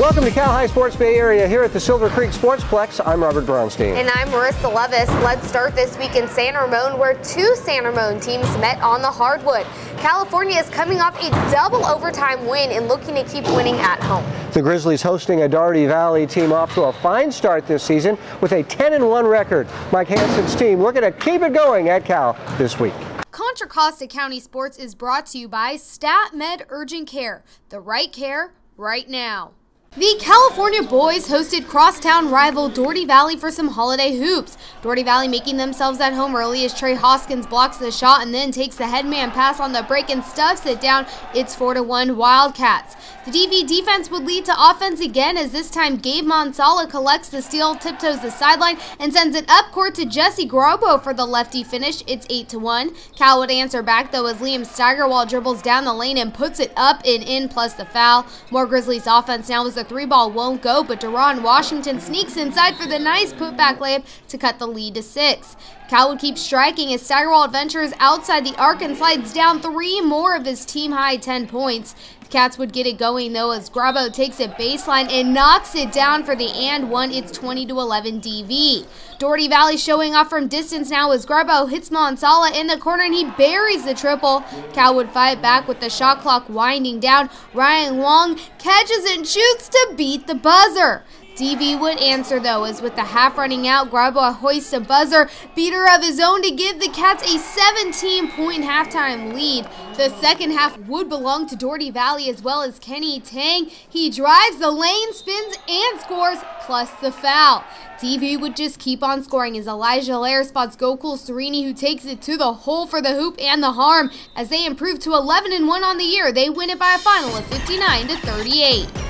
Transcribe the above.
Welcome to Cal-Hi Sports Bay Area here at the Silver Creek Sportsplex. I'm Robert Brownstein. And I'm Marissa Levis. Let's start this week in San Ramon where two San Ramon teams met on the hardwood. California is coming off a double overtime win and looking to keep winning at home. The Grizzlies hosting a Dougherty Valley team off to a fine start this season with a 10-1 record. Mike Hansen's team looking to keep it going at Cal this week. Contra Costa County Sports is brought to you by StatMed Urgent Care, the right care right now. The California boys hosted crosstown rival Dougherty Valley for some holiday hoops. Dougherty Valley making themselves at home early as Trey Hoskins blocks the shot and then takes the headman pass on the break and stuffs it down. It's 4-1 Wildcats. The DV defense would lead to offense again as this time Gabe Manansala collects the steal, tiptoes the sideline, and sends it up court to Jesse Grabow for the lefty finish. It's 8-1. Cal would answer back though as Liam Steigerwald dribbles down the lane and puts it up and in plus the foul. More Grizzlies offense now is the three ball won't go, but Deron Washington sneaks inside for the nice putback layup to cut the lead to six. Cal would keep striking as Steigerwald ventures outside the arc and slides down three more of his team high 10 points. Cats would get it going though as Grabow takes it baseline and knocks it down for the and one. It's 20 to 11 DV. Dougherty Valley showing off from distance now as Grabow hits Manansala in the corner and he buries the triple. Cal would fight back with the shot clock winding down. Ryan Kwong catches and shoots to beat the buzzer. DV would answer though, as with the half running out, Grabow hoists a buzzer beater of his own to give the Cats a 17 point halftime lead. The second half would belong to Dougherty Valley as well as Kenny Tang. He drives the lane, spins, and scores, plus the foul. DV would just keep on scoring as Elijah Laird spots Gokul Srini, who takes it to the hole for the hoop and the harm. As they improve to 11 and 1 on the year, they win it by a final of 59 to 38.